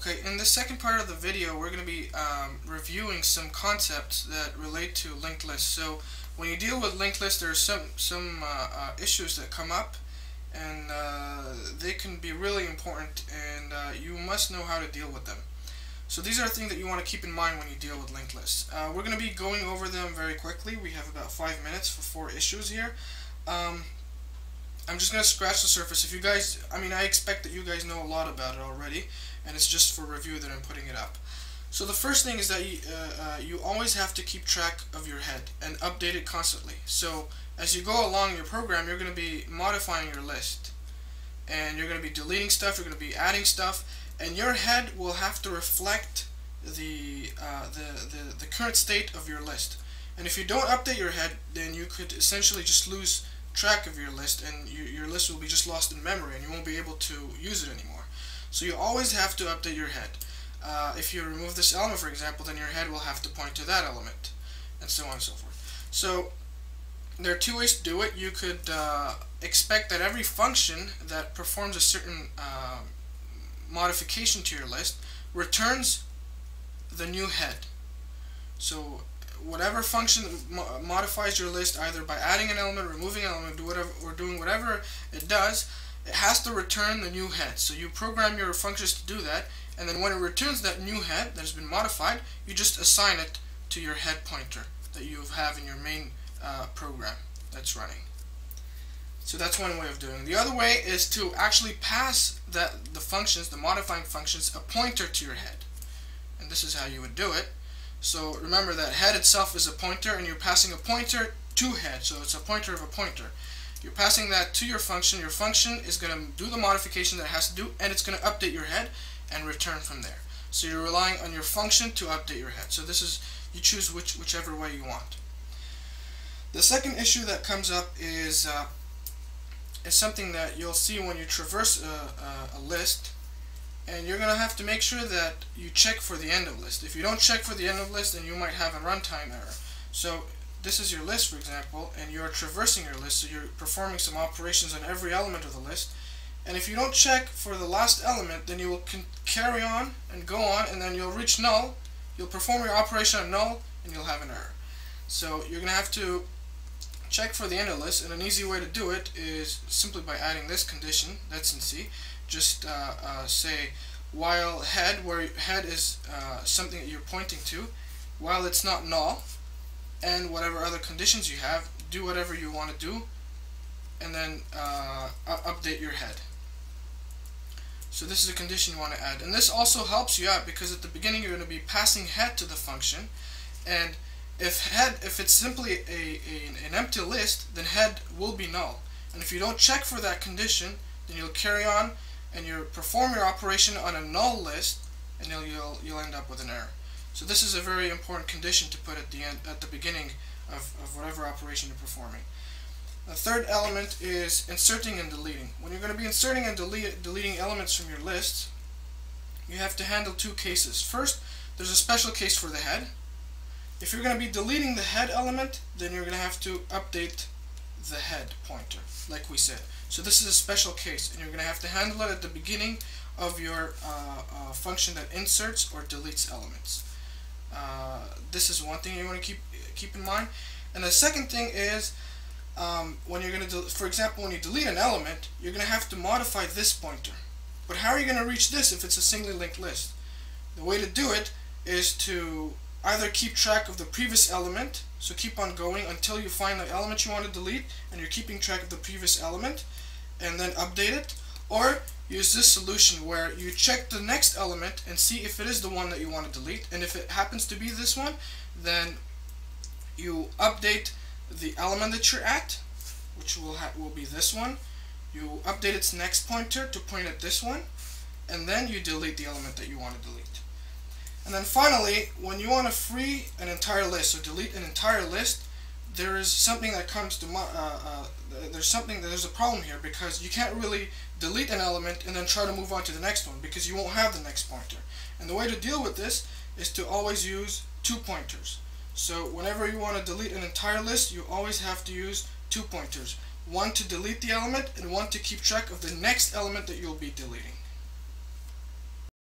Okay, in the second part of the video, we're going to be um, reviewing some concepts that relate to linked lists. So, when you deal with linked lists, there are some some uh, uh, issues that come up, and uh, they can be really important, and uh, you must know how to deal with them. So these are things that you want to keep in mind when you deal with linked lists. Uh, we're going to be going over them very quickly. We have about five minutes for four issues here. Um, I'm just going to scratch the surface. If you guys, I mean, I expect that you guys know a lot about it already and it's just for review that I'm putting it up. So the first thing is that you, uh, uh, you always have to keep track of your head and update it constantly. So as you go along your program, you're going to be modifying your list. And you're going to be deleting stuff, you're going to be adding stuff, and your head will have to reflect the, uh, the, the, the current state of your list. And if you don't update your head, then you could essentially just lose track of your list and you, your list will be just lost in memory and you won't be able to use it anymore. So you always have to update your head. Uh, if you remove this element, for example, then your head will have to point to that element, and so on and so forth. So there are two ways to do it. You could uh, expect that every function that performs a certain uh, modification to your list returns the new head. So whatever function mo modifies your list either by adding an element, removing an element, do whatever, or doing whatever it does, it has to return the new head. So you program your functions to do that, and then when it returns that new head that has been modified, you just assign it to your head pointer that you have in your main uh, program that's running. So that's one way of doing it. The other way is to actually pass that the functions, the modifying functions, a pointer to your head. And this is how you would do it. So remember that head itself is a pointer and you're passing a pointer to head. So it's a pointer of a pointer. You're passing that to your function. Your function is going to do the modification that it has to do, and it's going to update your head and return from there. So you're relying on your function to update your head. So this is, you choose which, whichever way you want. The second issue that comes up is, uh, is something that you'll see when you traverse a, a, a list and you're going to have to make sure that you check for the end of list. If you don't check for the end of list, then you might have a runtime error. So this is your list, for example, and you're traversing your list, so you're performing some operations on every element of the list. And if you don't check for the last element, then you will carry on and go on, and then you'll reach null, you'll perform your operation on null, and you'll have an error. So you're going to have to check for the end of the list, and an easy way to do it is simply by adding this condition, that's in C. Just uh, uh, say while head, where head is uh, something that you're pointing to, while it's not null, and whatever other conditions you have, do whatever you want to do, and then uh, update your head. So this is a condition you want to add. And this also helps you out because at the beginning you're going to be passing head to the function, and if head, if it's simply a, a, an empty list, then head will be null. And if you don't check for that condition, then you'll carry on and you perform your operation on a null list, and you'll, you'll, you'll end up with an error. So this is a very important condition to put at the end, at the beginning of, of whatever operation you're performing. The third element is inserting and deleting. When you're going to be inserting and delete, deleting elements from your list, you have to handle two cases. First, there's a special case for the head. If you're going to be deleting the head element, then you're going to have to update the head pointer, like we said. So this is a special case, and you're going to have to handle it at the beginning of your uh, uh, function that inserts or deletes elements. Uh, this is one thing you want to keep keep in mind. And the second thing is um, when you're going to, for example, when you delete an element, you're going to have to modify this pointer. But how are you going to reach this if it's a singly linked list? The way to do it is to either keep track of the previous element, so keep on going until you find the element you want to delete, and you're keeping track of the previous element, and then update it, or use this solution where you check the next element and see if it is the one that you want to delete and if it happens to be this one then you update the element that you're at which will, will be this one. You update its next pointer to point at this one and then you delete the element that you want to delete and then finally when you want to free an entire list or delete an entire list there is something that comes to uh, uh, there's something that there's a problem here because you can't really delete an element and then try to move on to the next one because you won't have the next pointer. And the way to deal with this is to always use two pointers. So whenever you want to delete an entire list you always have to use two pointers. One to delete the element and one to keep track of the next element that you'll be deleting